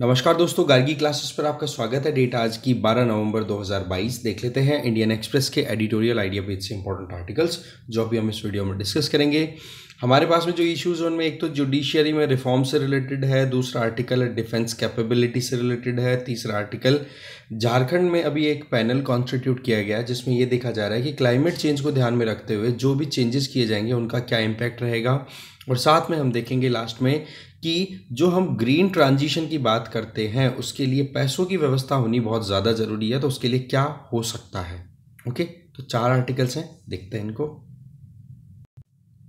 नमस्कार दोस्तों, गार्गी क्लासेस पर आपका स्वागत है। डेट आज की 12 नवंबर 2022 देख लेते हैं इंडियन एक्सप्रेस के एडिटोरियल आइडिया पेज से इंपॉर्टेंट आर्टिकल्स जो अभी हम इस वीडियो में डिस्कस करेंगे। हमारे पास में जो इश्यूज़ उनमें एक तो जुडिशियरी में रिफॉर्म से रिलेटेड है, दूसरा आर्टिकल डिफेंस कैपेबिलिटी से रिलेटेड है, तीसरा आर्टिकल झारखंड में अभी एक पैनल कॉन्स्टिट्यूट किया गया है, जिसमें ये देखा जा रहा है कि क्लाइमेट चेंज को ध्यान में रखते हुए जो भी चेंजेस किए जाएँगे, उनका क्या इम्पैक्ट रहेगा। और साथ में हम देखेंगे लास्ट में कि जो हम ग्रीन ट्रांजिशन की बात करते हैं, उसके लिए पैसों की व्यवस्था होनी बहुत ज़्यादा ज़रूरी है तो उसके लिए क्या हो सकता है? ओके तो चार आर्टिकल्स हैं, देखते हैं इनको।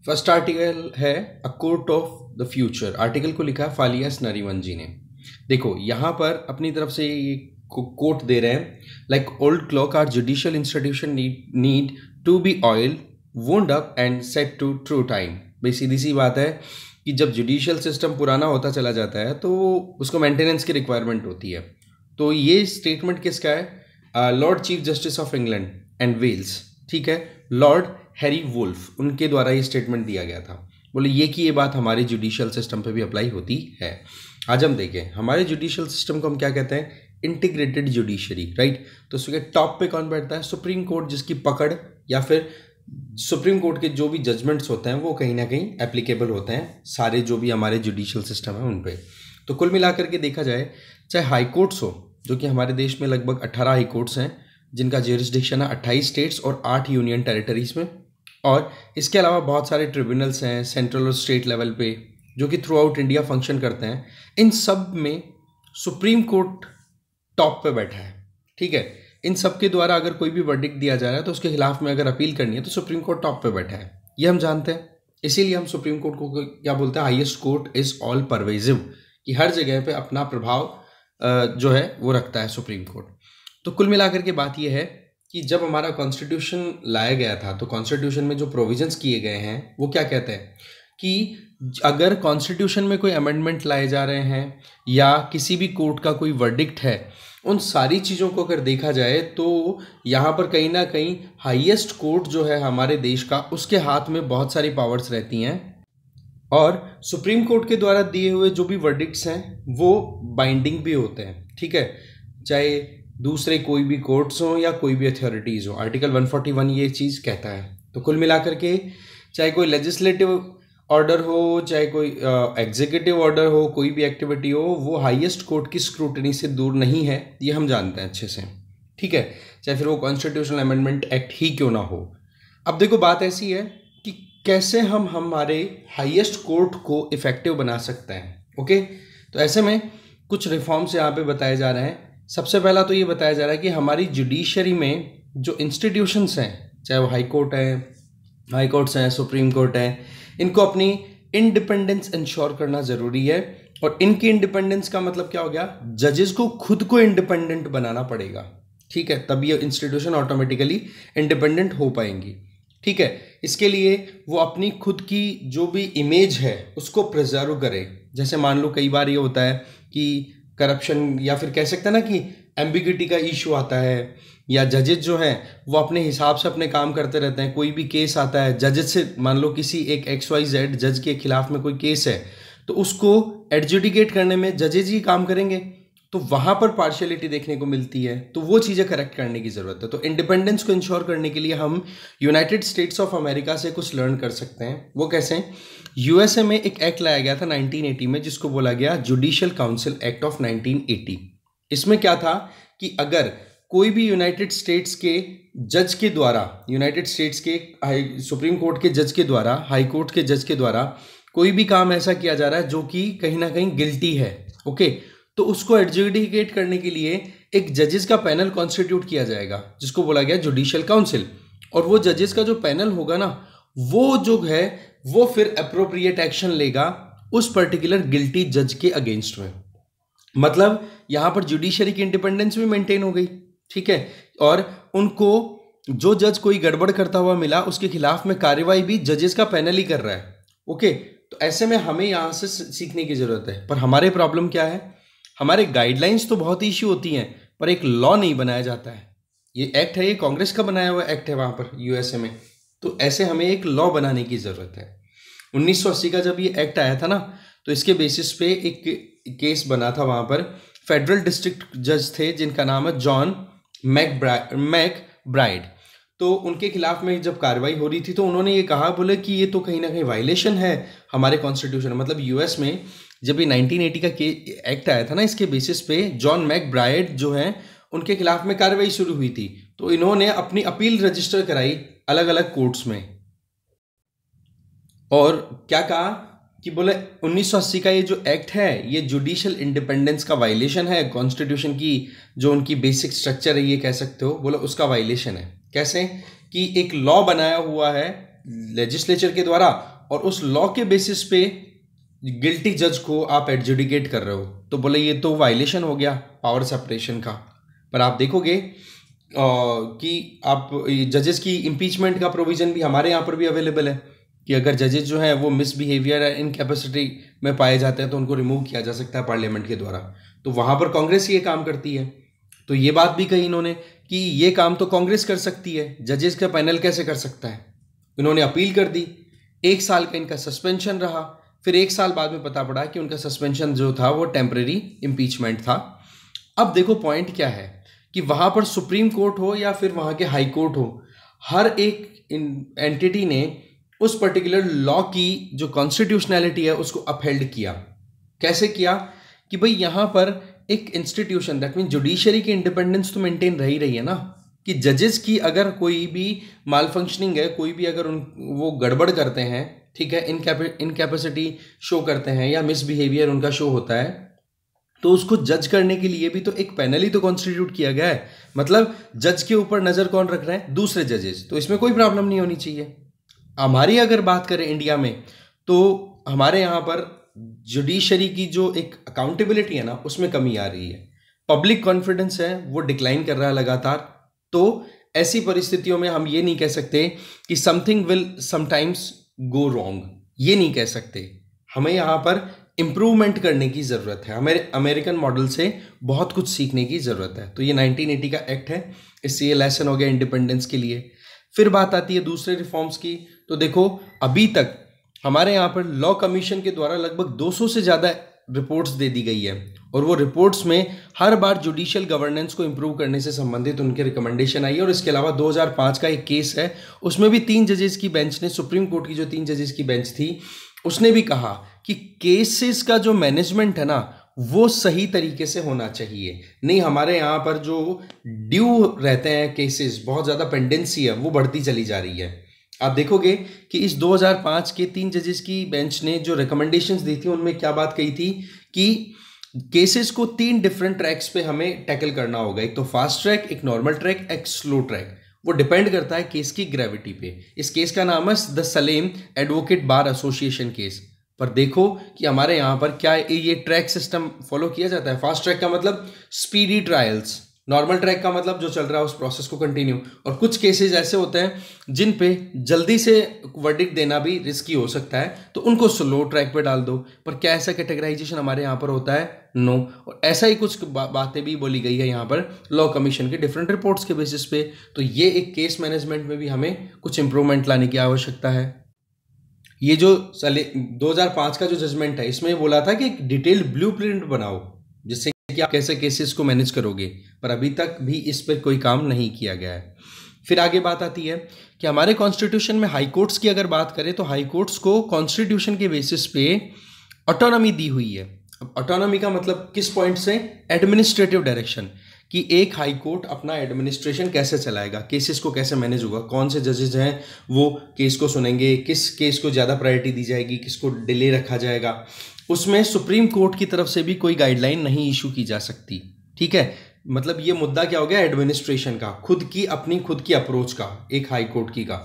फ़र्स्ट आर्टिकल है a court of the future article को लिखा है फालियास नरीवन जी ने। देखो, यहाँ पर अपनी तरफ़ से ये कोट दे रहे हैं like old clock are judicial institution need to be oil wound up and set to true time भाई, सीधी सी बात है कि जब जुडिशियल सिस्टम पुराना होता चला जाता है तो उसको मेंटेनेंस की रिक्वायरमेंट होती है। तो ये स्टेटमेंट किसका है? Lord chief justice of England and Wales ठीक है? लॉर्ड हैरी वुल्फ उनके द्वारा ये स्टेटमेंट दिया गया था। बोले, ये कि ये बात हमारे जुडिशियल सिस्टम पे भी अप्लाई होती है। आज हम देखें, हमारे जुडिशियल सिस्टम को हम क्या कहते हैं? इंटीग्रेटेड जुडिशरी राइट तो उसके टॉप पे कौन बैठता है? सुप्रीम कोर्ट जिसकी पकड़ या फिर सुप्रीम कोर्ट के जो भी जजमेंट्स होते हैं, वो कहीं ना कहीं एप्लीकेबल होते हैं, सारे जो भी हमारे जुडिशल सिस्टम है, उन पर तो कुल मिलाकर के देखा जाए, चाहे हाई कोर्ट्स हो, जो कि हमारे देश में लगभग अट्ठारह हाई कोर्ट्स हैं, जिनका जेरिस्डिक्शन है अट्ठाईस स्टेट्स और आठ यूनियन टेरिटरीज में, और इसके अलावा बहुत सारे ट्रिब्यूनल्स हैं सेंट्रल और स्टेट लेवल पे, जो कि थ्रू आउट इंडिया फ़ंक्शन करते हैं, इन सब में सुप्रीम कोर्ट टॉप पे बैठा है, ठीक है? इन सब के द्वारा अगर कोई भी वर्डिक दिया जा रहा है तो उसके खिलाफ में अगर अपील करनी है तो सुप्रीम कोर्ट टॉप पे बैठा है। ये हम जानते हैं। इसीलिए हम सुप्रीम कोर्ट को क्या बोलते हैं highest court is all pervasive कि हर जगह पे अपना प्रभाव जो है, वो रखता है सुप्रीम कोर्ट तो कुल मिलाकर के बात यह है कि जब हमारा कॉन्स्टिट्यूशन लाया गया था तो कॉन्स्टिट्यूशन में जो प्रोविजंस किए गए हैं, वो क्या कहते हैं? कि अगर कॉन्स्टिट्यूशन में कोई अमेंडमेंट लाए जा रहे हैं, या किसी भी कोर्ट का कोई वर्डिक्ट है उन सारी चीज़ों को अगर देखा जाए तो यहाँ पर कहीं ना कहीं हाईएस्ट कोर्ट जो है हमारे देश का, उसके हाथ में बहुत सारी पावर्स रहती हैं। और सुप्रीम कोर्ट के द्वारा दिए हुए जो भी वर्डिक्ट्स हैं, वो बाइंडिंग भी होते हैं, ठीक है? चाहे दूसरे कोई भी कोर्ट्स हों या कोई भी अथॉरिटीज़ हो आर्टिकल 141 ये चीज़ कहता है। तो कुल मिलाकर के, चाहे कोई लेजिस्लेटिव ऑर्डर हो चाहे कोई एग्जीक्यूटिव uh, ऑर्डर हो कोई भी एक्टिविटी हो वो हाईएस्ट कोर्ट की स्क्रूटनी से दूर नहीं है ये हम जानते हैं अच्छे से। ठीक है? चाहे फिर वो कॉन्स्टिट्यूशनल अमेंडमेंट एक्ट ही क्यों ना हो। अब देखो बात ऐसी है कि कैसे हम हमारे हाईएस्ट कोर्ट को इफ़ेक्टिव बना सकते हैं ओके तो ऐसे में कुछ रिफॉर्म्स यहाँ पे बताए जा रहे हैं। सबसे पहला तो ये बताया जा रहा है कि हमारी जुडिशरी में जो इंस्टीट्यूशंस हैं चाहे वो हाई कोर्ट है हाई कोर्ट्स हैं सुप्रीम कोर्ट है इनको अपनी इंडिपेंडेंस इंश्योर करना ज़रूरी है। और इनकी इंडिपेंडेंस का मतलब क्या हो गया? जजेस को खुद को इंडिपेंडेंट बनाना पड़ेगा। ठीक है? तब ये इंस्टीट्यूशन ऑटोमेटिकली इंडिपेंडेंट हो पाएँगी। ठीक है? इसके लिए वो अपनी खुद की जो भी इमेज है, उसको प्रिजर्व करे। जैसे मान लो कई बार ये होता है कि करप्शन या फिर कह सकते हैं ना कि एम्बिगिटी का इशू आता है। या जजेज जो हैं, वो अपने हिसाब से अपने काम करते रहते हैं। कोई भी केस आता है जजेज से मान लो किसी एक एक्स वाई जेड जज के खिलाफ में कोई केस है तो उसको एडजुडिकेट करने में जजेज ही काम करेंगे। तो वहाँ पर पार्शियलिटी देखने को मिलती है तो वो चीज़ें करेक्ट करने की ज़रूरत है। तो इंडिपेंडेंस को इंश्योर करने के लिए हम यूनाइटेड स्टेट्स ऑफ़ अमेरिका से कुछ लर्न कर सकते हैं। वो कैसे? यूएसए में एक एक्ट लाया गया था 1980 में, जिसको बोला गया जुडिशियल काउंसिल एक्ट ऑफ़ 1980 इसमें क्या था कि अगर कोई भी यूनाइटेड स्टेट्स के जज के द्वारा यूनाइटेड स्टेट्स के हाई सुप्रीम कोर्ट के जज के द्वारा हाई कोर्ट के जज के द्वारा कोई भी काम ऐसा किया जा रहा है जो कि कहीं ना कहीं गिल्टी है ओके तो उसको एडजुडिकेट करने के लिए एक जजेस का पैनल कॉन्स्टिट्यूट किया जाएगा, जिसको बोला गया जुडिशियल काउंसिल और वो जजेस का जो पैनल होगा ना, वो जो है, वो फिर अप्रोप्रिएट एक्शन लेगा उस पर्टिकुलर गिल्टी जज के अगेंस्ट में। मतलब यहाँ पर जुडिशरी की इंडिपेंडेंस भी मेंटेन हो गई। ठीक है? और उनको जो जज कोई गड़बड़ करता हुआ मिला, उसके खिलाफ में कार्यवाही भी जजेस का पैनल ही कर रहा है। ओके तो ऐसे में हमें यहाँ से सीखने की ज़रूरत है। पर हमारे प्रॉब्लम क्या है? हमारे गाइडलाइंस तो बहुत इश्यू होती हैं, पर एक लॉ नहीं बनाया जाता है। ये एक्ट है, ये कांग्रेस का बनाया हुआ एक्ट है वहाँ पर यूएसए में। तो ऐसे हमें एक लॉ बनाने की ज़रूरत है। 1980 का जब ये एक्ट आया था ना तो इसके बेसिस पे एक केस बना था वहाँ पर। फेडरल डिस्ट्रिक्ट जज थे, जिनका नाम है जॉन मैक मैक ब्राइड तो उनके खिलाफ में जब कार्रवाई हो रही थी तो उन्होंने ये कहा, बोले कि ये तो कहीं ना कहीं वायलेशन है हमारे कॉन्स्टिट्यूशन मतलब यूएस में जब ये 1980 का एक्ट आया था ना, इसके बेसिस पे जॉन मैक ब्राइड जो हैं, उनके खिलाफ में कार्रवाई शुरू हुई थी। तो इन्होंने अपनी अपील रजिस्टर कराई अलग अलग कोर्ट्स में। और क्या कहा? कि बोले 1980 का ये जो एक्ट है, ये जुडिशियल इंडिपेंडेंस का वायलेशन है कॉन्स्टिट्यूशन की जो उनकी बेसिक स्ट्रक्चर है, ये कह सकते हो, बोले उसका वायलेशन है। कैसे? कि एक लॉ बनाया हुआ है लेजिस्लेचर के द्वारा और उस लॉ के बेसिस पे गिल्टी जज को आप एडजुडिकेट कर रहे हो। तो बोले, ये तो वायलेशन हो गया पावर सेपरेशन का। पर आप देखोगे कि आप जजेस की इम्पीचमेंट का प्रोविज़न भी हमारे यहाँ पर भी अवेलेबल है। कि अगर जजेज जो हैं वो मिसबिहेवियर इन कैपेसिटी में पाए जाते हैं तो उनको रिमूव किया जा सकता है पार्लियामेंट के द्वारा। तो वहाँ पर कांग्रेस ये काम करती है। तो ये बात भी कही इन्होंने कि ये काम तो कांग्रेस कर सकती है जजेस का पैनल कैसे कर सकता है? इन्होंने अपील कर दी। एक साल का इनका सस्पेंशन रहा। फिर एक साल बाद में पता पड़ा कि उनका सस्पेंशन जो था, वो टेम्प्रेरी इम्पीचमेंट था। अब देखो पॉइंट क्या है कि वहाँ पर सुप्रीम कोर्ट हो या फिर वहाँ के हाई कोर्ट हो, हर एक एंटिटी ने उस पर्टिकुलर लॉ की जो कॉन्स्टिट्यूशनैलिटी है, उसको अपहेल्ड किया। कैसे किया? कि भाई यहाँ पर एक इंस्टीट्यूशन दैट मीन जुडिशरी की इंडिपेंडेंस तो मेंटेन रही रही है ना? कि जजेस की अगर कोई भी माल फंक्शनिंग है, कोई भी अगर उन, वो गड़बड़ करते हैं, ठीक है इनकैपेसिटी शो करते हैं या मिसबिहेवियर उनका शो होता है तो उसको जज करने के लिए भी तो एक पैनल ही तो कॉन्स्टिट्यूट किया गया है। मतलब जज के ऊपर नज़र कौन रख रहे हैं? दूसरे जजेस तो इसमें कोई प्रॉब्लम नहीं होनी चाहिए। हमारी अगर बात करें इंडिया में तो हमारे यहाँ पर जुडिशरी की जो एक अकाउंटेबिलिटी है ना, उसमें कमी आ रही है। पब्लिक कॉन्फिडेंस है, वो डिक्लाइन कर रहा है लगातार। तो ऐसी परिस्थितियों में हम ये नहीं कह सकते कि something will sometimes go wrong ये नहीं कह सकते। हमें यहाँ पर इम्प्रूवमेंट करने की ज़रूरत है। हमें अमेरिकन मॉडल से बहुत कुछ सीखने की ज़रूरत है। तो ये 1980 का एक्ट है, इससे ये लेसन हो गया इंडिपेंडेंस के लिए। फिर बात आती है दूसरे रिफॉर्म्स की तो देखो, अभी तक हमारे यहाँ पर लॉ कमीशन के द्वारा लगभग 200 से ज़्यादा रिपोर्ट्स दे दी गई है। और वो रिपोर्ट्स में हर बार जुडिशियल गवर्नेंस को इम्प्रूव करने से संबंधित उनके रिकमेंडेशन आई है। और इसके अलावा 2005 का एक केस है। उसमें भी तीन जजेस की बेंच ने सुप्रीम कोर्ट की जो तीन जजेस की बेंच थी, उसने भी कहा कि केसेस का जो मैनेजमेंट है ना, वो सही तरीके से होना चाहिए। नहीं, हमारे यहाँ पर जो ड्यू रहते हैं केसेस बहुत ज़्यादा पेंडेंसी है, वो बढ़ती चली जा रही है। आप देखोगे कि इस 2005 के तीन जजेस की बेंच ने जो रिकमेंडेशंस दी थी, उनमें क्या बात कही थी कि केसेस को तीन डिफरेंट ट्रैक्स पे हमें टैकल करना होगा। एक तो फास्ट ट्रैक एक नॉर्मल ट्रैक एक स्लो ट्रैक वो डिपेंड करता है केस की ग्रेविटी पे। इस केस का नाम है the Salem advocate bar association case पर देखो कि हमारे यहाँ पर क्या ये ट्रैक सिस्टम फॉलो किया जाता है। फास्ट ट्रैक का मतलब स्पीडी ट्रायल्स नॉर्मल ट्रैक का मतलब जो चल रहा है उस प्रोसेस को कंटिन्यू और कुछ केसेस ऐसे होते हैं जिन पे जल्दी से वर्डिक देना भी रिस्की हो सकता है तो उनको स्लो ट्रैक पे डाल दो। पर क्या ऐसा कैटेगराइजेशन हमारे यहाँ पर होता है? No no. और ऐसा ही कुछ बा, बातें भी बोली गई है यहाँ पर लॉ कमीशन के डिफरेंट रिपोर्ट्स के बेसिस पे। तो ये एक केस मैनेजमेंट में भी हमें कुछ इंप्रूवमेंट लाने की आवश्यकता है। ये जो साले 2005 का जो जजमेंट है इसमें बोला था कि एक डिटेल्ड ब्लू बनाओ जिससे कि आप कैसे केसेस को मैनेज करोगे, पर अभी तक भी इस पर कोई काम नहीं किया गया है। फिर आगे बात आती है कि हमारे कॉन्स्टिट्यूशन में हाई कोर्ट्स की अगर बात करें तो हाई कोर्ट्स को कॉन्स्टिट्यूशन के बेसिस पे ऑटोनॉमी दी हुई है। अब ऑटोनॉमी का मतलब किस पॉइंट से? एडमिनिस्ट्रेटिव डायरेक्शन कि एक हाई कोर्ट अपना एडमिनिस्ट्रेशन कैसे चलाएगा केसेस को कैसे मैनेज होगा, कौन से जजेज हैं, वो केस को सुनेंगे, किस केस को ज़्यादा प्रायोरिटी दी जाएगी, किसको डिले रखा जाएगा। उसमें सुप्रीम कोर्ट की तरफ़ से भी कोई गाइडलाइन नहीं इशू की जा सकती। ठीक है? मतलब ये मुद्दा क्या हो गया? एडमिनिस्ट्रेशन का, खुद की अपनी, खुद की अप्रोच का, एक हाई कोर्ट की का।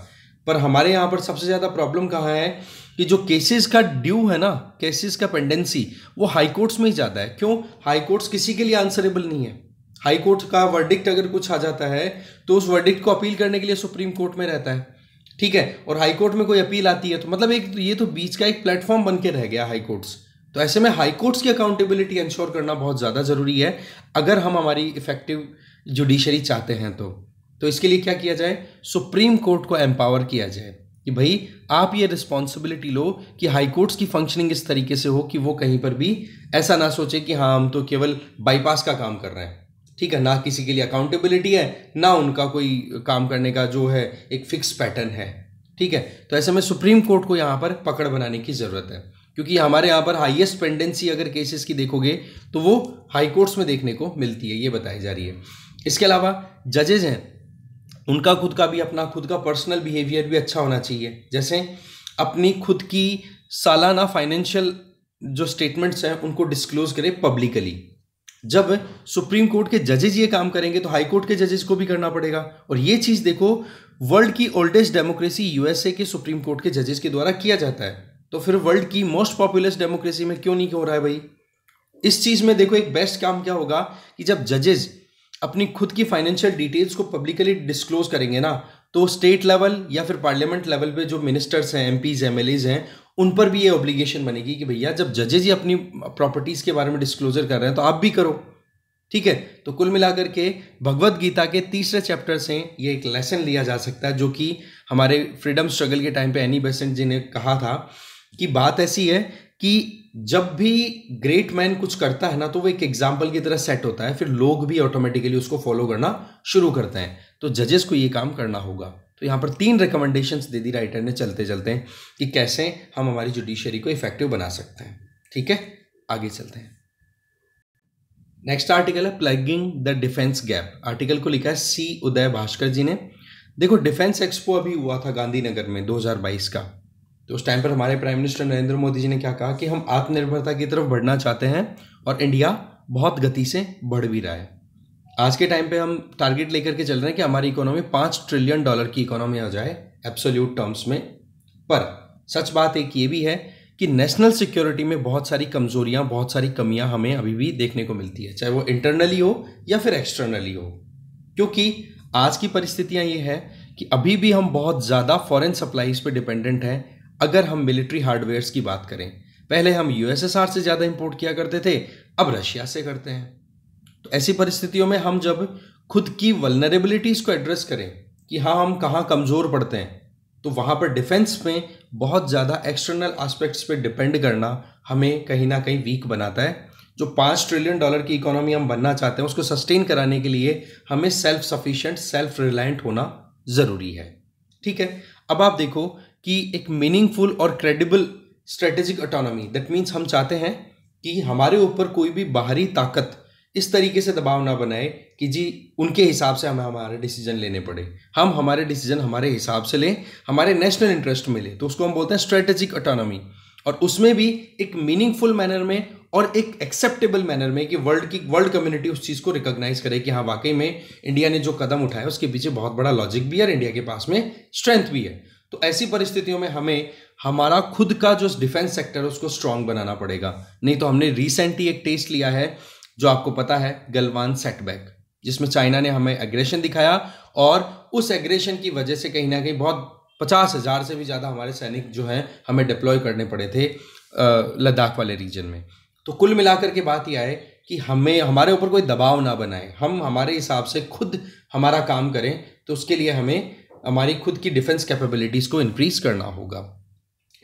पर हमारे यहाँ पर सबसे ज़्यादा प्रॉब्लम कहाँ है? कि जो केसेस का ड्यू है ना केसेस का पेंडेंसी वो हाई कोर्ट्स में ही ज़्यादा है। क्यों? हाई कोर्ट्स किसी के लिए आंसरेबल नहीं है। हाई कोर्ट का वर्डिक्ट अगर कुछ आ जाता है तो उस वर्डिक्ट को अपील करने के लिए सुप्रीम कोर्ट में रहता है। ठीक है? और हाई कोर्ट में कोई अपील आती है तो मतलब एक, ये तो बीच का एक प्लेटफॉर्म बन के रह गया हाई कोर्ट्स तो ऐसे में हाई कोर्ट्स की अकाउंटेबिलिटी इंश्योर करना बहुत ज़्यादा ज़रूरी है, अगर हम हमारी इफ़ेक्टिव जुडिशरी चाहते हैं तो। तो इसके लिए क्या किया जाए? सुप्रीम कोर्ट को एम्पावर किया जाए कि भाई, आप ये रिस्पॉन्सिबिलिटी लो कि हाई कोर्ट्स की फंक्शनिंग इस तरीके से हो कि वो कहीं पर भी ऐसा ना सोचे कि हाँ हम तो केवल बाईपास का काम कर रहे हैं। ठीक है, ना किसी के लिए अकाउंटेबिलिटी है, ना उनका कोई काम करने का जो है, एक फिक्स पैटर्न है। ठीक है तो ऐसे में सुप्रीम कोर्ट को यहाँ पर पकड़ बनाने की ज़रूरत है। क्योंकि हमारे यहाँ पर हाईएस्ट पेंडेंसी अगर केसेस की देखोगे तो वो हाई कोर्ट्स में देखने को मिलती है, ये बताई जा रही है। इसके अलावा जजेज हैं, उनका खुद का भी अपना, खुद का पर्सनल बिहेवियर भी अच्छा होना चाहिए। जैसे अपनी खुद की सालाना फाइनेंशियल जो स्टेटमेंट्स हैं, उनको डिस्क्लोज करें पब्लिकली जब सुप्रीम कोर्ट के जजेज ये काम करेंगे तो हाई कोर्ट के जजेस को भी करना पड़ेगा। और ये चीज़ देखो वर्ल्ड की ओल्डेस्ट डेमोक्रेसी यूएसए के सुप्रीम कोर्ट के जजेस के द्वारा किया जाता है। तो फिर वर्ल्ड की मोस्ट पॉपुलर डेमोक्रेसी में क्यों नहीं हो रहा है भाई? इस चीज़ में देखो एक बेस्ट काम क्या होगा कि जब जजेस अपनी खुद की फाइनेंशियल डिटेल्स को पब्लिकली डिस्क्लोज करेंगे ना तो स्टेट लेवल या फिर पार्लियामेंट लेवल पे जो मिनिस्टर्स हैं एम पीज एम हैं, उन पर भी ये ऑब्लिगेशन बनेगी कि भैया, जब जजेज ही अपनी प्रॉपर्टीज़ के बारे में डिस्क्लोजर कर रहे हैं तो आप भी करो। ठीक है? तो कुल मिलाकर के भगवत गीता के तीसरे चैप्टर से ये एक लेसन लिया जा सकता है, जो कि हमारे फ्रीडम स्ट्रगल के टाइम पे एनी बेसेंट जी ने कहा था कि बात ऐसी है कि जब भी ग्रेट मैन कुछ करता है ना तो वो एक एग्ज़ाम्पल की तरह सेट होता है, फिर लोग भी ऑटोमेटिकली उसको फॉलो करना शुरू करते हैं। तो जजेस को ये काम करना होगा। तो यहाँ पर तीन रिकमेंडेशन दे दी राइटर ने चलते चलते हैं कि कैसे हम हमारी जुडिशरी को इफ़ेक्टिव बना सकते हैं। ठीक है? आगे चलते हैं। नेक्स्ट आर्टिकल है plugging the defence gap article को लिखा है सी उदय भास्कर जी ने। देखो डिफेंस एक्सपो अभी हुआ था गांधीनगर में 2022 का। तो उस टाइम पर हमारे प्राइम मिनिस्टर नरेंद्र मोदी जी ने क्या कहा कि हम आत्मनिर्भरता की तरफ़ बढ़ना चाहते हैं और इंडिया बहुत गति से बढ़ भी रहा है। आज के टाइम पे हम टारगेट लेकर के चल रहे हैं कि हमारी इकोनॉमी पाँच ट्रिलियन डॉलर की इकोनॉमी आ जाए एब्सोल्यूट टर्म्स में। पर सच बात एक ये भी है कि नेशनल सिक्योरिटी में बहुत सारी कमजोरियाँ, बहुत सारी कमियाँ हमें अभी भी देखने को मिलती है, चाहे वो इंटरनली हो या फिर एक्सटर्नली हो। क्योंकि आज की परिस्थितियाँ ये है कि अभी भी हम बहुत ज़्यादा फॉरेन सप्लाईज पे डिपेंडेंट हैं अगर हम मिलिट्री हार्डवेयर्स की बात करें, पहले हम यूएसएसआर से ज़्यादा इंपोर्ट किया करते थे, अब रशिया से करते हैं। तो ऐसी परिस्थितियों में हम जब खुद की वलनरेबिलिटीज़ को एड्रेस करें कि हाँ हम कहाँ कमज़ोर पड़ते हैं तो वहाँ पर डिफेंस में बहुत ज़्यादा एक्सटर्नल एस्पेक्ट्स पे डिपेंड करना हमें कहीं ना कहीं वीक बनाता है। जो पाँच ट्रिलियन डॉलर की इकोनॉमी हम बनना चाहते हैं, उसको सस्टेन कराने के लिए हमें सेल्फ सफिशिएंट सेल्फ रिलायंट होना ज़रूरी है। ठीक है? अब आप देखो कि एक मीनिंगफुल और credible strategic autonomy that means हम चाहते हैं कि हमारे ऊपर कोई भी बाहरी ताकत इस तरीके से दबाव ना बनाए कि जी, उनके हिसाब से हमें हमारे डिसीज़न लेने पड़े। हम हमारे डिसीज़न हमारे हिसाब से लें, हमारे नेशनल इंटरेस्ट में लें तो उसको हम बोलते हैं स्ट्रेटेजिक ऑटोनॉमी और उसमें भी एक मीनिंगफुल मैनर में और एक एक्सेप्टेबल मैनर में कि वर्ल्ड की वर्ल्ड कम्युनिटी उस चीज़ को रिकॉग्नाइज करे कि हाँ वाकई में इंडिया ने जो कदम उठाया, उसके पीछे बहुत बड़ा लॉजिक भी है और इंडिया के पास में स्ट्रेंथ भी है। तो ऐसी परिस्थितियों में हमें हमारा खुद का जो डिफेंस सेक्टर है, उसको स्ट्रांग बनाना पड़ेगा। नहीं तो हमने रिसेंटली एक टेस्ट लिया है, जो आपको पता है गलवान सेटबैक जिसमें चाइना ने हमें एग्रेशन दिखाया और उस एग्रेशन की वजह से कहीं ना कहीं बहुत पचास हज़ार से भी ज़्यादा हमारे सैनिक जो हैं, हमें डिप्लॉय करने पड़े थे लद्दाख वाले रीजन में। तो कुल मिलाकर के बात यह है कि हमें, हमारे ऊपर कोई दबाव ना बनाए। हम हमारे हिसाब से खुद हमारा काम करें तो उसके लिए हमें हमारी खुद की डिफेंस कैपेबिलिटीज़ को इंक्रीज करना होगा।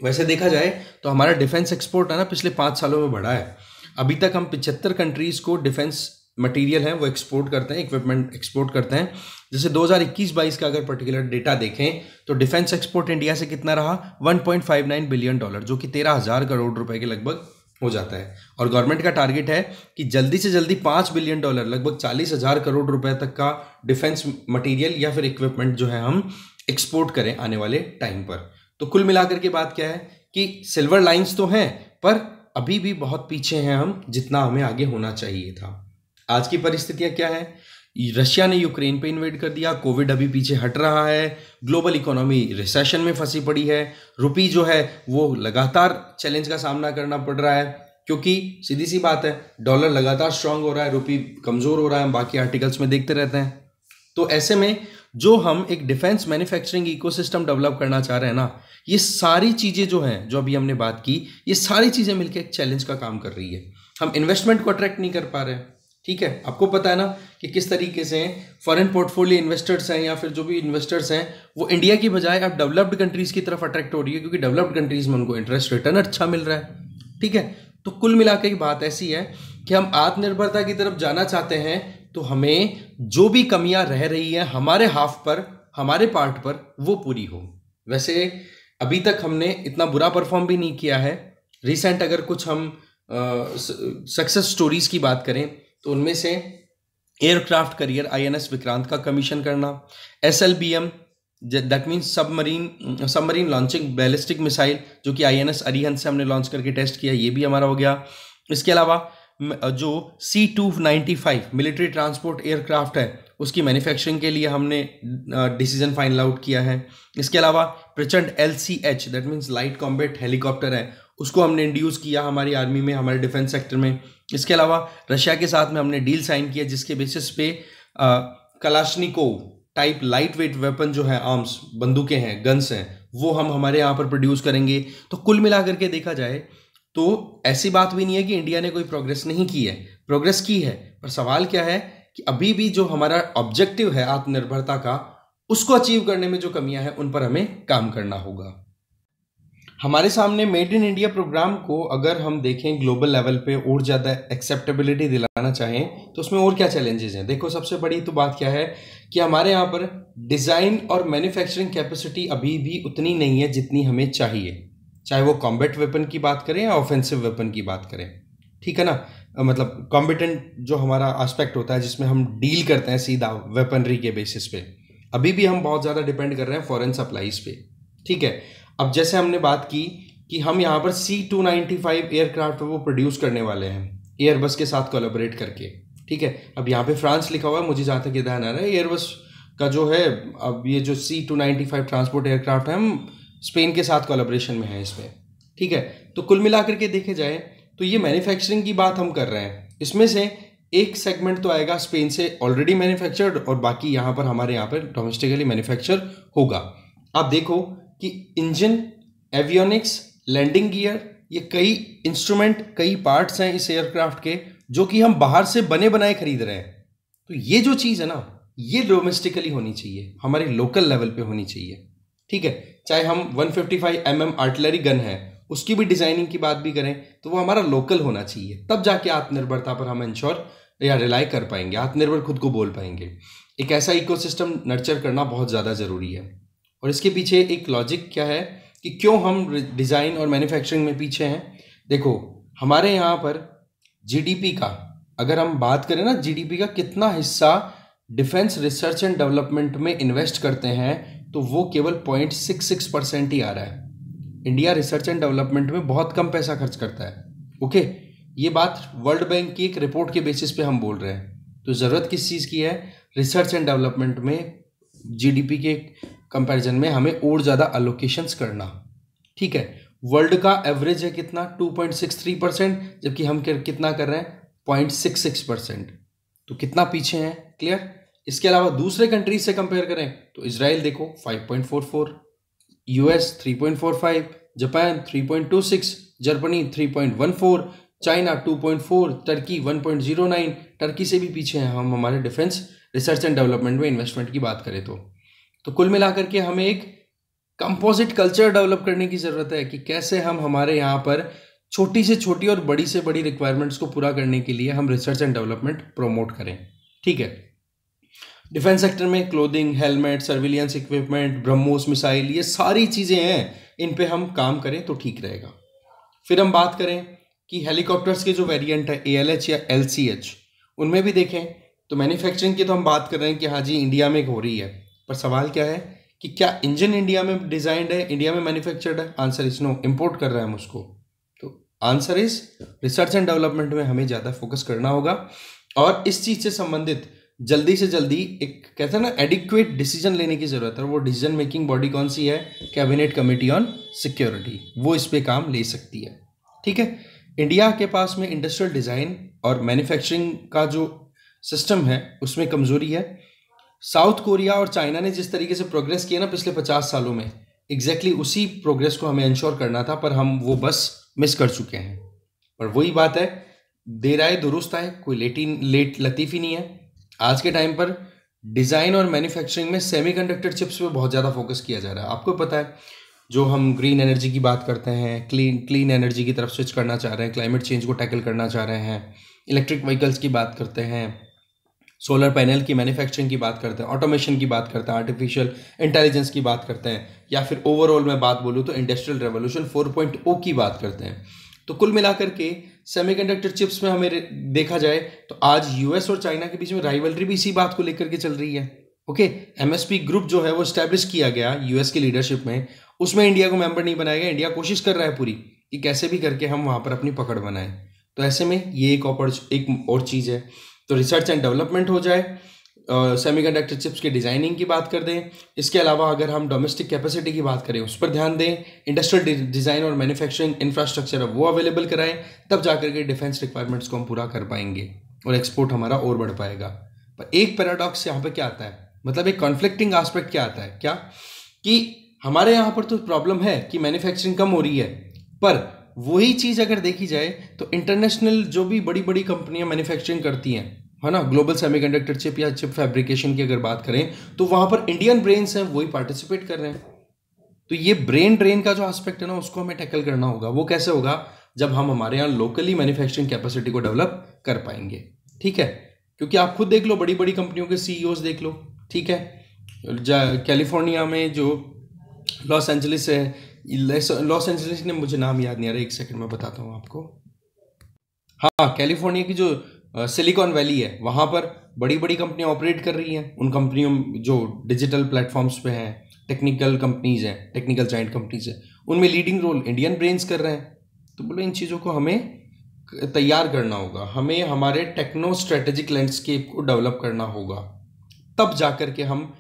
वैसे देखा जाए तो हमारा डिफेंस एक्सपोर्ट है ना पिछले पाँच सालों में बढ़ा है। अभी तक हम पिछहत्तर कंट्रीज़ को डिफेंस मटेरियल है वो एक्सपोर्ट करते हैं इक्विपमेंट एक्सपोर्ट करते हैं। जैसे 2021-22 का अगर पर्टिकुलर डेटा देखें तो डिफेंस एक्सपोर्ट इंडिया से कितना रहा? 1.59 बिलियन डॉलर जो कि तेरह हज़ार करोड़ रुपए के लगभग हो जाता है। और गवर्नमेंट का टारगेट है कि जल्दी से जल्दी पाँच बिलियन डॉलर लगभग चालीस हज़ार करोड़ रुपए तक का डिफेंस मटेरियल या फिर इक्विपमेंट जो है हम एक्सपोर्ट करें आने वाले टाइम पर। तो कुल मिलाकर के बात क्या है कि सिल्वर लाइंस तो हैं, पर अभी भी बहुत पीछे हैं हम, जितना हमें आगे होना चाहिए था। आज की परिस्थितियाँ क्या है? रशिया ने यूक्रेन पे इन्वेट कर दिया, कोविड अभी पीछे हट रहा है ग्लोबल इकोनॉमी रिसेशन में फंसी पड़ी है रुपी जो है वो लगातार चैलेंज का सामना करना पड़ रहा है, क्योंकि सीधी सी बात है डॉलर लगातार स्ट्रांग हो रहा है रुपी कमज़ोर हो रहा है, हम बाकी आर्टिकल्स में देखते रहते हैं। तो ऐसे में जो हम एक डिफेंस मैन्युफैक्चरिंग इकोसिस्टम डेवलप करना चाह रहे हैं ना, ये सारी चीज़ें जो हैं, जो अभी हमने बात की, ये सारी चीज़ें मिलकर एक चैलेंज का काम कर रही है। हम इन्वेस्टमेंट को अट्रैक्ट नहीं कर पा रहे ठीक है? आपको पता है ना कि किस तरीके से फॉरेन पोर्टफोलियो इन्वेस्टर्स हैं या फिर जो भी इन्वेस्टर्स हैं, वो इंडिया की बजाय अब डेवलप्ड कंट्रीज़ की तरफ़ अट्रैक्ट हो रही है क्योंकि डेवलप्ड कंट्रीज़ में उनको इंटरेस्ट रिटर्न अच्छा मिल रहा है। ठीक है? तो कुल मिलाकर की बात ऐसी है कि हम आत्मनिर्भरता की तरफ़ जाना चाहते हैं तो हमें जो भी कमियाँ रह रही हैं हमारे हाफ़ पर, हमारे पार्ट पर, वो पूरी हो। वैसे अभी तक हमने इतना बुरा परफॉर्म भी नहीं किया है। रिसेंट अगर कुछ हम सक्सेस स्टोरीज की बात करें तो उनमें से एयरक्राफ्ट करियर आईएनएस विक्रांत का कमीशन करना S L B M that means submarine submarine launching ballistic missile जो कि आईएनएस अरिहंत से हमने लॉन्च करके टेस्ट किया, ये भी हमारा हो गया। इसके अलावा जो C two ninety five military transport aircraft है, उसकी मैन्युफैक्चरिंग के लिए हमने डिसीज़न फाइनल आउट किया है। इसके अलावा Prachand L C H that means light combat helicopter है उसको हमने इंड्यूस किया हमारी आर्मी में, हमारे डिफेंस सेक्टर में। इसके अलावा रशिया के साथ में हमने डील साइन किया, जिसके बेसिस पे Kalashnikov type light weight weapon जो है आर्म्स बंदूकें हैं गन्स हैं, वो हम हमारे यहाँ पर प्रोड्यूस करेंगे। तो कुल मिला करके देखा जाए तो ऐसी बात भी नहीं है कि इंडिया ने कोई प्रोग्रेस नहीं की है। प्रोग्रेस की है, पर सवाल क्या है कि अभी भी जो हमारा ऑब्जेक्टिव है आत्मनिर्भरता का, उसको अचीव करने में जो कमियाँ हैं, उन पर हमें काम करना होगा। हमारे सामने मेड इन इंडिया प्रोग्राम को अगर हम देखें ग्लोबल लेवल पे और ज़्यादा एक्सेप्टेबिलिटी दिलाना चाहें तो उसमें और क्या चैलेंजेस हैं? देखो, सबसे बड़ी तो बात क्या है कि हमारे यहाँ पर डिज़ाइन और मैन्युफैक्चरिंग कैपेसिटी अभी भी उतनी नहीं है जितनी हमें चाहिए। चाहे वो कॉम्बेट वेपन की बात करें या ऑफेंसिव वेपन की बात करें। ठीक है ना? मतलब कॉम्बिटेंट जो हमारा आस्पेक्ट होता है, जिसमें हम डील करते हैं सीधा वेपनरी के बेसिस पे, अभी भी हम बहुत ज़्यादा डिपेंड कर रहे हैं फॉरेन सप्लाईज पे। ठीक है? अब जैसे हमने बात की कि हम यहाँ पर C two ninety five aircraft वो प्रोड्यूस करने वाले हैं एयरबस के साथ कोलेबोरेट करके, ठीक है? अब यहाँ पे फ्रांस लिखा हुआ है, मुझे जहाँ तक ये ध्यान आ रहा है एयरबस का जो है, अब ये जो C two ninety five transport aircraft है, हम स्पेन के साथ कोलेब्रेशन में है इसमें, ठीक है? तो कुल मिलाकर के देखे जाए तो ये मैन्युफैक्चरिंग की बात हम कर रहे हैं। इसमें से एक सेगमेंट तो आएगा स्पेन से ऑलरेडी मैन्युफैक्चर्ड और बाकी यहाँ पर हमारे यहाँ पर डोमेस्टिकली मैन्युफैक्चर होगा। आप देखो कि इंजन एवियोनिक्स लैंडिंग गियर ये कई इंस्ट्रूमेंट कई पार्ट्स हैं इस एयरक्राफ्ट के, जो कि हम बाहर से बने बनाए खरीद रहे हैं। तो ये जो चीज़ है ना, ये डोमेस्टिकली होनी चाहिए, हमारे लोकल लेवल पे होनी चाहिए। ठीक है, चाहे हम 155 फिफ्टी एम आर्टिलरी गन है, उसकी भी डिज़ाइनिंग की बात भी करें तो वो हमारा लोकल होना चाहिए। तब जाके आत्मनिर्भरता पर हम इंश्योर या रिलाई कर पाएँगे, आत्मनिर्भर खुद को बोल पाएँगे। एक ऐसा इकोसिस्टम नर्चर करना बहुत ज़्यादा ज़रूरी है। और इसके पीछे एक लॉजिक क्या है कि क्यों हम डिज़ाइन और मैन्युफैक्चरिंग में पीछे हैं? देखो, हमारे यहाँ पर जीडीपी का, अगर हम बात करें ना जीडीपी का कितना हिस्सा डिफेंस रिसर्च एंड डेवलपमेंट में इन्वेस्ट करते हैं तो वो केवल पॉइंट सिक्स सिक्स परसेंट ही आ रहा है। इंडिया रिसर्च एंड डेवलपमेंट में बहुत कम पैसा खर्च करता है। ओके ये बात वर्ल्ड बैंक की एक रिपोर्ट के बेसिस पे हम बोल रहे हैं। तो ज़रूरत किस चीज़ की है? रिसर्च एंड डेवलपमेंट में जीडीपी के कंपैरिजन में हमें और ज़्यादा अलोकेशंस करना। ठीक है? वर्ल्ड का एवरेज है कितना? 2.63 परसेंट जबकि हम कितना कर रहे हैं? पॉइंट सिक्स सिक्स परसेंट तो कितना पीछे हैं? क्लियर इसके अलावा दूसरे कंट्रीज़ से कंपेयर करें तो इसराइल देखो 5.44 US 3.45 Japan 3.26 Germany 3.14 China 2.4 Turkey 1.09 Turkey से भी पीछे हैं हम, हमारे डिफेंस रिसर्च एंड डेवलपमेंट में इन्वेस्टमेंट की बात करें तो। तो कुल मिलाकर के हमें एक कंपोजिट कल्चर डेवलप करने की ज़रूरत है कि कैसे हम हमारे यहाँ पर छोटी से छोटी और बड़ी से बड़ी रिक्वायरमेंट्स को पूरा करने के लिए हम रिसर्च एंड डेवलपमेंट प्रमोट करें। ठीक है? डिफेंस सेक्टर में clothing helmet surveillance equipment BrahMos missile ये सारी चीज़ें हैं, इन पे हम काम करें तो ठीक रहेगा। फिर हम बात करें कि हेलीकॉप्टर्स के जो वेरिएंट है एएलएच या एलसीएच उनमें भी देखें। तो मैन्युफैक्चरिंग की तो हम बात कर रहे हैं कि हाँ जी इंडिया में एक हो रही है। पर सवाल क्या है कि क्या इंजन इंडिया में डिजाइंड है, इंडिया में मैन्युफैक्चर्ड है? आंसर इज़ नो इम्पोर्ट कर रहे हैं हम उसको। तो answer is research and development में हमें ज़्यादा फोकस करना होगा। और इस चीज़ से संबंधित जल्दी से जल्दी एक कहते हैं ना एडिक्वेट डिसीज़न लेने की ज़रूरत है। वो डिसीज़न मेकिंग बॉडी कौन सी है? कैबिनेट कमेटी ऑन सिक्योरिटी वो इस पर काम ले सकती है। ठीक है? इंडिया के पास में इंडस्ट्रियल डिज़ाइन और मैन्युफैक्चरिंग का जो सिस्टम है, उसमें कमज़ोरी है। साउथ कोरिया और चाइना ने जिस तरीके से प्रोग्रेस किया ना पिछले पचास सालों में एग्जैक्टली exactly उसी प्रोग्रेस को हमें इंश्योर करना था, पर हम वो बस मिस कर चुके हैं। पर वही बात है, देर आए, दुरुस्त आए, कोई लेटी लेट लतीफ़ी नहीं है। आज के टाइम पर डिज़ाइन और मैन्युफैक्चरिंग में सेमीकंडक्टर चिप्स पे बहुत ज़्यादा फोकस किया जा रहा है। आपको पता है, जो हम ग्रीन एनर्जी की बात करते हैं क्लीन क्लीन एनर्जी की तरफ़ स्विच करना चाह रहे हैं क्लाइमेट चेंज को टैकल करना चाह रहे हैं इलेक्ट्रिक व्हीकल्स की बात करते हैं सोलर पैनल की मैन्युफैक्चरिंग की बात करते हैं ऑटोमेशन की बात करते हैं आर्टिफिशियल इंटेलिजेंस की बात करते हैं, या फिर ओवरऑल मैं बात बोलूँ तो इंडस्ट्रियल रेवोल्यूशन 4.0 की बात करते हैं। तो कुल मिलाकर के सेमीकंडक्टर चिप्स में हमें देखा जाए तो आज यूएस और चाइना के बीच में राइवलरी भी इसी बात को लेकर के चल रही है। ओके एमएसपी ग्रुप जो है वो स्टैब्लिश किया गया यूएस की लीडरशिप में। उसमें इंडिया को मेंबर नहीं बनाया गया इंडिया कोशिश कर रहा है पूरी कि कैसे भी करके हम वहाँ पर अपनी पकड़ बनाएँ। तो ऐसे में ये एक एक और चीज़ है। तो रिसर्च एंड डेवलपमेंट हो जाए सेमीकंडक्टर चिप्स की डिज़ाइनिंग की बात कर दें। इसके अलावा अगर हम डोमेस्टिक कैपेसिटी की बात करें, उस पर ध्यान दें। इंडस्ट्रियल डिज़ाइन और मैन्युफैक्चरिंग इंफ्रास्ट्रक्चर वो अवेलेबल कराएँ, तब जाकर के डिफेंस रिक्वायरमेंट्स को हम पूरा कर पाएँगे और एक्सपोर्ट हमारा और बढ़ पाएगा। पर एक पैराडॉक्स यहाँ पर क्या आता है? मतलब एक कॉन्फ्लिक्टिंग आस्पेक्ट क्या आता है? क्या? कि हमारे यहाँ पर तो प्रॉब्लम है कि मैन्युफैक्चरिंग कम हो रही है, पर वही चीज़ अगर देखी जाए तो इंटरनेशनल जो भी बड़ी बड़ी कंपनियाँ मैन्युफैक्चरिंग करती हैं, है ना? ग्लोबल सेमीकंडक्टर चिप या चिप फैब्रिकेशन की अगर बात करें तो वहाँ पर इंडियन ब्रेन्स हैं, वही पार्टिसिपेट कर रहे हैं। तो ये ब्रेन ड्रेन का जो एस्पेक्ट है ना, उसको हमें टैकल करना होगा। वो कैसे होगा? जब हम हमारे यहाँ लोकली मैन्युफैक्चरिंग कैपेसिटी को डेवलप कर पाएँगे। ठीक है? क्योंकि आप खुद देख लो, बड़ी बड़ी कंपनियों के सीईओज e देख लो। ठीक है? कैलिफ़ोर्निया में जो लॉस एंजलिस है लॉस एंजलिस ने मुझे नाम याद नहीं आ रहा, एक सेकंड में बताता हूँ आपको। हाँ कैलिफ़ोर्निया की जो सिलिकॉन वैली है, वहाँ पर बड़ी बड़ी कंपनियाँ ऑपरेट कर रही हैं। उन कंपनियों जो डिजिटल प्लेटफॉर्म्स पे हैं, टेक्निकल कंपनीज़ हैं, टेक्निकल जॉइंट कंपनीज़ हैं, उनमें लीडिंग रोल इंडियन ब्रेन्स कर रहे हैं। तो बोलो, इन चीज़ों को हमें तैयार करना होगा। हमें हमारे टेक्नो स्ट्रेटेजिक लैंडस्केप को डेवलप करना होगा। तब जाकर के हम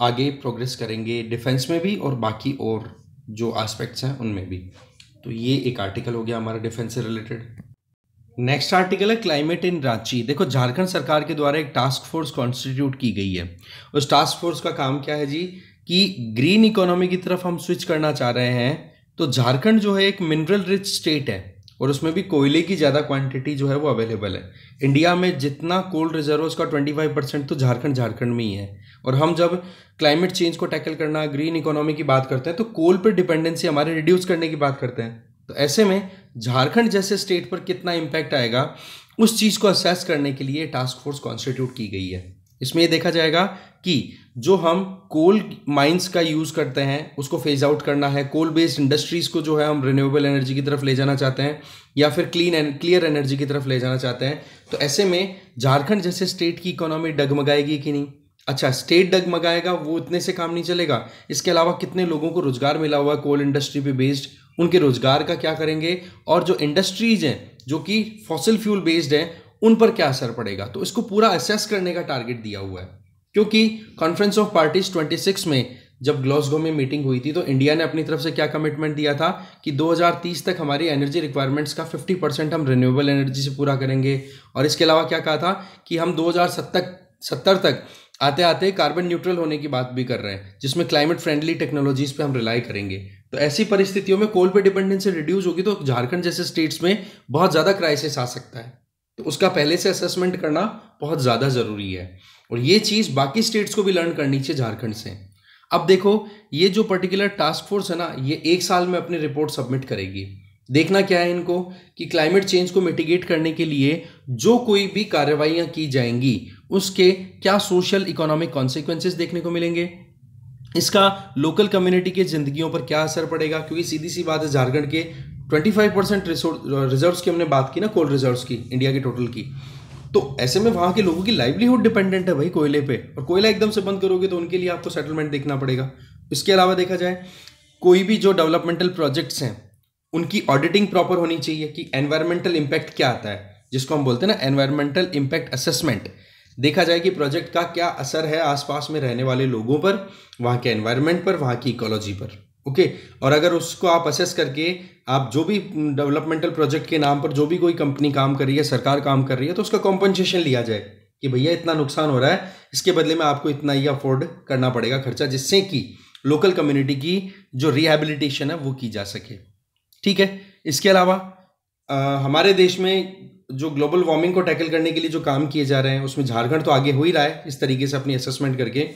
आगे प्रोग्रेस करेंगे डिफेंस में भी और बाकी और। जो एस्पेक्ट्स हैं उनमें भी। तो ये एक आर्टिकल हो गया हमारा डिफेंस से रिलेटेड नेक्स्ट आर्टिकल है क्लाइमेट इन रांची देखो, झारखंड सरकार के द्वारा एक टास्क फोर्स कॉन्स्टिट्यूट की गई है। उस टास्क फोर्स का काम क्या है जी? कि ग्रीन इकोनॉमी की तरफ़ हम स्विच करना चाह रहे हैं तो झारखंड जो है एक मिनरल रिच स्टेट है, और उसमें भी कोयले की ज़्यादा क्वांटिटी जो है वो अवेलेबल है। इंडिया में जितना कोल्ड रिज़र्व उसका ट्वेंटी फाइव परसेंट तो झारखंड झारखंड में ही है। और हम जब क्लाइमेट चेंज को टैकल करना ग्रीन इकोनॉमी की बात करते हैं तो कोल पर डिपेंडेंसी हमारे रिड्यूस करने की बात करते हैं। तो ऐसे में झारखंड जैसे स्टेट पर कितना इम्पैक्ट आएगा, उस चीज़ को असेस करने के लिए टास्क फोर्स कॉन्स्टिट्यूट की गई है। इसमें ये देखा जाएगा कि जो हम कोल माइंस का यूज़ करते हैं, उसको फ़ेज़ आउट करना है कोल बेस्ड इंडस्ट्रीज़ को जो है हम रिन्यूएबल एनर्जी की तरफ़ ले जाना चाहते हैं, या फिर क्लीन एंड क्लियर एनर्जी की तरफ़ ले जाना चाहते हैं। तो ऐसे में झारखंड जैसे स्टेट की इकोनॉमी डगमगाएगी कि नहीं? अच्छा स्टेट डग डगमगाएगा, वो इतने से काम नहीं चलेगा। इसके अलावा कितने लोगों को रोज़गार मिला हुआ है? कोल इंडस्ट्री पे बेस्ड उनके रोज़गार का क्या करेंगे? और जो इंडस्ट्रीज़ हैं, जो कि फॉसिल फ्यूल बेस्ड हैं, उन पर क्या असर पड़ेगा? तो इसको पूरा असेस करने का टारगेट दिया हुआ है। क्योंकि कॉन्फ्रेंस ऑफ़ पार्टीज़ 26 में, जब ग्लोसगो में मीटिंग हुई थी तो इंडिया ने अपनी तरफ़ से क्या कमिटमेंट दिया था? कि 2030 तक हमारी एनर्जी रिक्वायरमेंट्स का 50 परसेंट हम रिन्यूएबल एनर्जी से पूरा करेंगे। और इसके अलावा क्या कहा था? कि हम 2070 सत्तर तक आते आते कार्बन न्यूट्रल होने की बात भी कर रहे हैं, जिसमें क्लाइमेट फ्रेंडली टेक्नोलॉजीज़ पे हम रिलाई करेंगे। तो ऐसी परिस्थितियों में कोल पे डिपेंडेंसी रिड्यूस होगी तो झारखंड जैसे स्टेट्स में बहुत ज़्यादा क्राइसिस आ सकता है। तो उसका पहले से असेसमेंट करना बहुत ज़्यादा ज़रूरी है। और ये चीज़ बाकी स्टेट्स को भी लर्न करनी चाहिए झारखंड से। अब देखो, ये जो पर्टिकुलर टास्क फोर्स है ना, ये एक साल में अपनी रिपोर्ट सबमिट करेगी। देखना क्या है इनको, कि क्लाइमेट चेंज को मिटिगेट करने के लिए जो कोई भी कार्रवाइयाँ की जाएँगी उसके क्या सोशल इकोनॉमिक कॉन्सिक्वेंसेज देखने को मिलेंगे? इसका लोकल कम्युनिटी के जिंदगियों पर क्या असर पड़ेगा? क्योंकि सीधी सी बात है, झारखंड के 25 परसेंट रिज़र्व की हमने बात की ना कोल रिज़र्व की इंडिया के टोटल की। तो ऐसे में वहाँ के लोगों की लाइवलीहुड डिपेंडेंट है भाई कोयले पे। और कोयला एकदम से बंद करोगे तो उनके लिए आपको सेटलमेंट देखना पड़ेगा। इसके अलावा देखा जाए, कोई भी जो डेवलपमेंटल प्रोजेक्ट्स हैं, उनकी ऑडिटिंग प्रॉपर होनी चाहिए कि एनवायरमेंटल इम्पैक्ट क्या आता है। जिसको हम बोलते हैं ना एनवायरमेंटल इम्पैक्ट असेसमेंट देखा जाए कि प्रोजेक्ट का क्या असर है आसपास में रहने वाले लोगों पर, वहाँ के एनवायरनमेंट पर, वहाँ की इकोलॉजी पर। ओके और अगर उसको आप असेस करके आप जो भी डेवलपमेंटल प्रोजेक्ट के नाम पर जो भी कोई कंपनी काम कर रही है, सरकार काम कर रही है तो उसका कॉम्पनसेशन लिया जाए कि भैया इतना नुकसान हो रहा है, इसके बदले में आपको इतना ही अफोर्ड करना पड़ेगा खर्चा, जिससे कि लोकल कम्युनिटी की जो रिहेबिलिटेशन है वो की जा सके। ठीक है? इसके अलावा हमारे देश में जो ग्लोबल वार्मिंग को टैकल करने के लिए जो काम किए जा रहे हैं, उसमें झारखंड तो आगे हो ही रहा है, इस तरीके से अपनी असेसमेंट करके।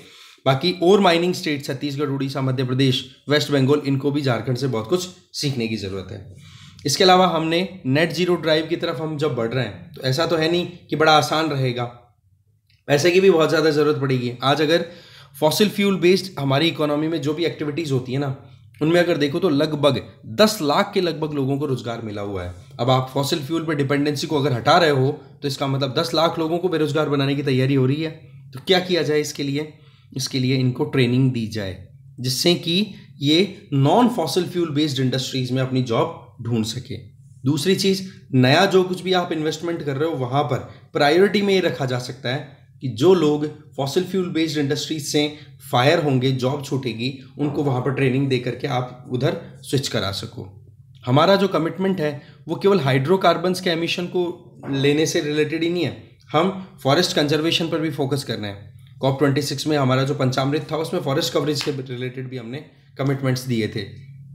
बाकी और mining state Chhattisgarh, Orissa, Madhya Pradesh West Bengal इनको भी झारखंड से बहुत कुछ सीखने की ज़रूरत है। इसके अलावा हमने नेट ज़ीरो ड्राइव की तरफ़ हम जब बढ़ रहे हैं तो ऐसा तो है नहीं कि बड़ा आसान रहेगा। पैसे की भी बहुत ज़्यादा ज़रूरत पड़ेगी। आज अगर फॉसिल फ्यूल बेस्ड हमारी इकोनॉमी में जो भी एक्टिविटीज़ होती है ना, उनमें अगर देखो तो लगभग दस लाख के लगभग लोगों को रोज़गार मिला हुआ है। अब आप फॉसिल फ्यूल पर डिपेंडेंसी को अगर हटा रहे हो तो इसका मतलब दस लाख लोगों को बेरोजगार बनाने की तैयारी हो रही है। तो क्या किया जाए इसके लिए? इसके लिए इनको ट्रेनिंग दी जाए, जिससे कि ये non fossil fuel based industries में अपनी जॉब ढूंढ सके। दूसरी चीज़, नया जो कुछ भी आप इन्वेस्टमेंट कर रहे हो, वहाँ पर प्रायोरिटी में ये रखा जा सकता है कि जो लोग फॉसिल फ्यूल बेस्ड इंडस्ट्रीज़ से फायर होंगे जॉब छूटेगी, उनको वहाँ पर ट्रेनिंग दे करके आप उधर स्विच करा सको। हमारा जो कमिटमेंट है, वो केवल हाइड्रोकार्बन्स के एमिशन को लेने से रिलेटेड ही नहीं है। हम फॉरेस्ट कंजर्वेशन पर भी फोकस कर रहे हैं। कॉप ट्वेंटी सिक्स में हमारा जो पंचामृत था, उसमें फॉरेस्ट कवरेज के रिलेटेड भी हमने कमिटमेंट्स दिए थे।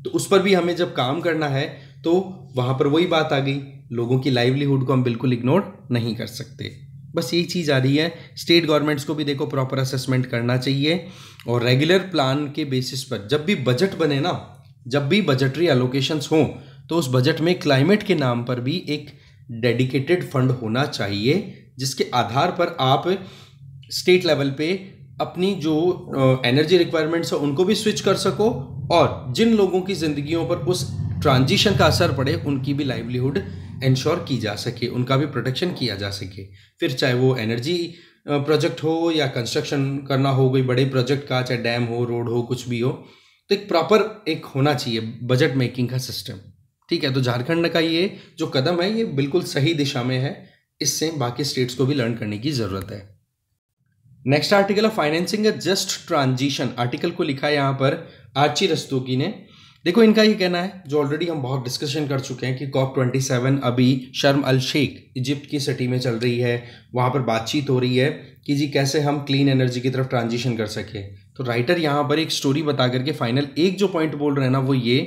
तो उस पर भी हमें जब काम करना है तो वहाँ पर वही बात आ गई। लोगों की लाइवलीहुड को हम बिल्कुल इग्नोर नहीं कर सकते। बस यही चीज़ आ रही है। स्टेट गवर्नमेंट्स को भी देखो प्रॉपर असेसमेंट करना चाहिए। और रेगुलर प्लान के बेसिस पर जब भी बजट बने ना जब भी बजटरी एलोकेशंस हों तो उस बजट में क्लाइमेट के नाम पर भी एक डेडिकेटेड फंड होना चाहिए, जिसके आधार पर आप स्टेट लेवल पे अपनी जो एनर्जी रिक्वायरमेंट्स है, उनको भी स्विच कर सको और जिन लोगों की ज़िंदगियों पर उस ट्रांजिशन का असर पड़े, उनकी भी लाइवलीहुड इंश्योर की जा सके, उनका भी प्रोटेक्शन किया जा सके। फिर चाहे वो एनर्जी प्रोजेक्ट हो या कंस्ट्रक्शन करना हो, कोई बड़े प्रोजेक्ट का, चाहे डैम हो रोड हो, कुछ भी हो तो एक प्रॉपर एक होना चाहिए बजट मेकिंग का सिस्टम ठीक है तो झारखंड का ये जो कदम है, ये बिल्कुल सही दिशा में है। इससे बाकी स्टेट्स को भी लर्न करने की ज़रूरत है। Next article of financing just transition article को लिखा है यहाँ पर आर्ची रस्तोगी ने। देखो, इनका ये कहना है, जो ऑलरेडी हम बहुत डिस्कशन कर चुके हैं कि कॉप ट्वेंटी सेवन अभी शर्म अल शेख इजिप्ट की सिटी में चल रही है। वहाँ पर बातचीत हो रही है कि जी कैसे हम क्लीन एनर्जी की तरफ़ ट्रांजिशन कर सके। तो राइटर यहाँ पर एक स्टोरी बता करके फाइनल एक जो पॉइंट बोल रहे हैं ना, वो ये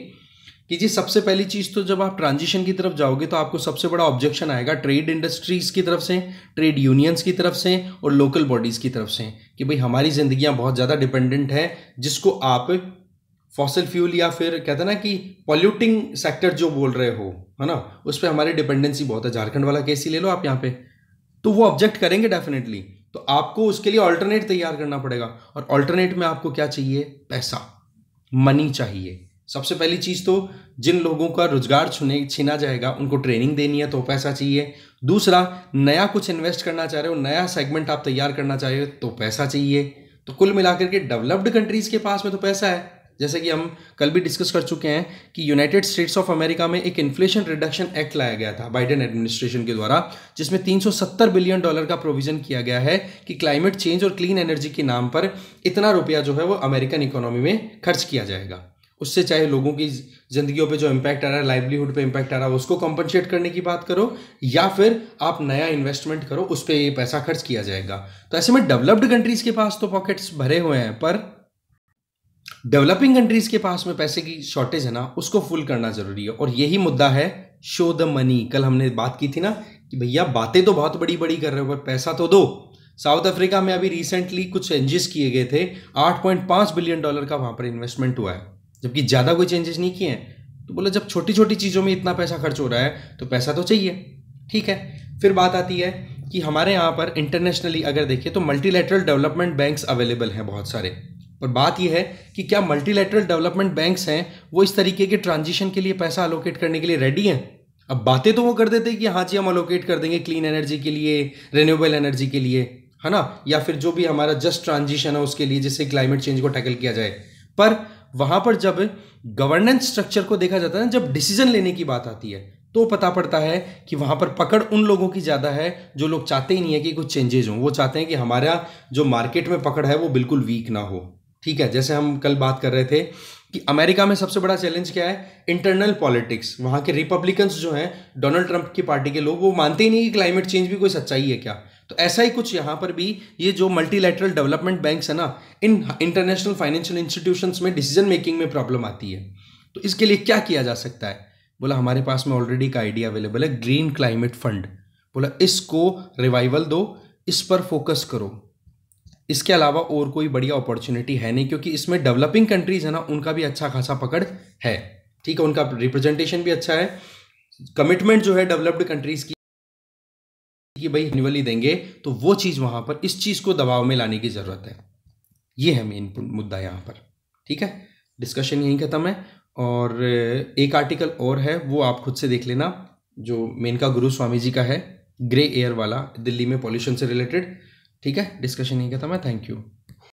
कि जी सबसे पहली चीज़ तो जब आप ट्रांजिशन की तरफ़ जाओगे तो आपको सबसे बड़ा ऑब्जेक्शन आएगा ट्रेड इंडस्ट्रीज़ की तरफ़ से ट्रेड यूनियंस की तरफ़ से और लोकल बॉडीज़ की तरफ़ से कि भाई हमारी ज़िंदगियाँ बहुत ज़्यादा डिपेंडेंट है, जिसको आप फॉसिल फ्यूल या फिर कहते हैं ना कि पॉल्यूटिंग सेक्टर जो बोल रहे हो, है ना, उस पर हमारी डिपेंडेंसी बहुत है। झारखंड वाला केस ही ले लो आप यहाँ पे। तो वो ऑब्जेक्ट करेंगे डेफिनेटली तो आपको उसके लिए ऑल्टरनेट तैयार करना पड़ेगा। और ऑल्टरनेट में आपको क्या चाहिए? पैसा। मनी चाहिए। सबसे पहली चीज़ तो जिन लोगों का रोज़गार छुने, छीना जाएगा, उनको ट्रेनिंग देनी है तो पैसा चाहिए। दूसरा, नया कुछ इन्वेस्ट करना चाह रहे हो, नया सेगमेंट आप तैयार करना चाह रहे हो तो पैसा चाहिए। तो कुल मिलाकर के डेवलप्ड कंट्रीज़ के पास में तो पैसा है। जैसे कि हम कल भी डिस्कस कर चुके हैं कि यूनाइटेड स्टेट्स ऑफ़ अमेरिका में एक इन्फ्लेशन रिडक्शन एक्ट लाया गया था बाइडेन एडमिनिस्ट्रेशन के द्वारा, जिसमें 370 बिलियन डॉलर का प्रोविज़न किया गया है कि क्लाइमेट चेंज और क्लीन एनर्जी के नाम पर इतना रुपया जो है वो अमेरिकन इकोनॉमी में खर्च किया जाएगा। उससे चाहे लोगों की ज़िंदगियों पे जो इम्पैक्ट आ रहा है लाइवलीहुड पे इम्पैक्ट आ रहा है, उसको कॉम्पनसेट करने की बात करो, या फिर आप नया इन्वेस्टमेंट करो, उस पर ये पैसा खर्च किया जाएगा। तो ऐसे में डेवलप्ड कंट्रीज़ के पास तो पॉकेट्स भरे हुए हैं, पर डेवलपिंग कंट्रीज़ के पास में पैसे की शॉर्टेज है ना, उसको फुल करना ज़रूरी है। और यही मुद्दा है शो द मनी कल हमने बात की थी ना कि भैया बातें तो बहुत बड़ी बड़ी कर रहे हो, पर पैसा तो दो। साउथ अफ्रीका में अभी रिसेंटली कुछ चेंजेस किए गए थे। 8.5 बिलियन डॉलर का वहाँ पर इन्वेस्टमेंट हुआ है। जबकि ज़्यादा कोई चेंजेस नहीं किए हैं। तो बोला, जब छोटी छोटी चीज़ों में इतना पैसा खर्च हो रहा है तो पैसा तो चाहिए। ठीक है? फिर बात आती है कि हमारे यहाँ पर इंटरनेशनली अगर देखें तो मल्टीलेटरल डेवलपमेंट बैंक्स अवेलेबल हैं बहुत सारे। पर बात यह है कि क्या मल्टीलेटरल डेवलपमेंट बैंक्स हैं, वो इस तरीके के ट्रांजिशन के लिए पैसा अलोकेट करने के लिए रेडी हैं? अब बातें तो वो कर देते हैं कि हाँ जी, हम अलोकेट कर देंगे क्लीन एनर्जी के लिए रिन्यूएबल एनर्जी के लिए, है ना? या फिर जो भी हमारा जस्ट ट्रांजिशन है उसके लिए, जिससे क्लाइमेट चेंज को टैकल किया जाए। पर वहाँ पर जब गवर्नेंस स्ट्रक्चर को देखा जाता है ना, जब डिसीज़न लेने की बात आती है तो पता पड़ता है कि वहाँ पर पकड़ उन लोगों की ज़्यादा है, जो लोग चाहते ही नहीं है कि कुछ चेंजेज हों। वो चाहते हैं कि हमारा जो मार्केट में पकड़ है, वो बिल्कुल वीक ना हो। ठीक है, जैसे हम कल बात कर रहे थे कि अमेरिका में सबसे बड़ा चैलेंज क्या है? इंटरनल पॉलिटिक्स वहाँ के रिपब्लिकन्स जो हैं डोनाल्ड ट्रंप की पार्टी के लोग, वो मानते ही नहीं कि क्लाइमेट चेंज भी कोई सच्चाई है क्या? तो ऐसा ही कुछ यहाँ पर भी ये जो मल्टीलेटरल डेवलपमेंट बैंक्स है ना, इन इंटरनेशनल फाइनेंशियल इंस्टीट्यूशंस में डिसीज़न मेकिंग में प्रॉब्लम आती है। तो इसके लिए क्या किया जा सकता है? बोला, हमारे पास में ऑलरेडी का आइडिया अवेलेबल है ग्रीन क्लाइमेट फंड बोला, इसको रिवाइवल दो, इस पर फोकस करो। इसके अलावा और कोई बढ़िया अपॉर्चुनिटी है नहीं, क्योंकि इसमें डेवलपिंग कंट्रीज़ है ना, उनका भी अच्छा खासा पकड़ है। ठीक है, उनका रिप्रेजेंटेशन भी अच्छा है। कमिटमेंट जो है डेवलप्ड कंट्रीज़ की, कि भाई एनुअली देंगे तो वो चीज़ वहाँ पर, इस चीज़ को दबाव में लाने की ज़रूरत है। ये है मेन मुद्दा यहाँ पर। ठीक है? डिस्कशन यहीं खत्म है। और एक आर्टिकल और है, वो आप खुद से देख लेना, जो मेनका गुरु स्वामी जी का है ग्रे एयर वाला, दिल्ली में पॉल्यूशन से रिलेटेड ठीक है? डिस्कशन नहीं करता मैं थैंक यू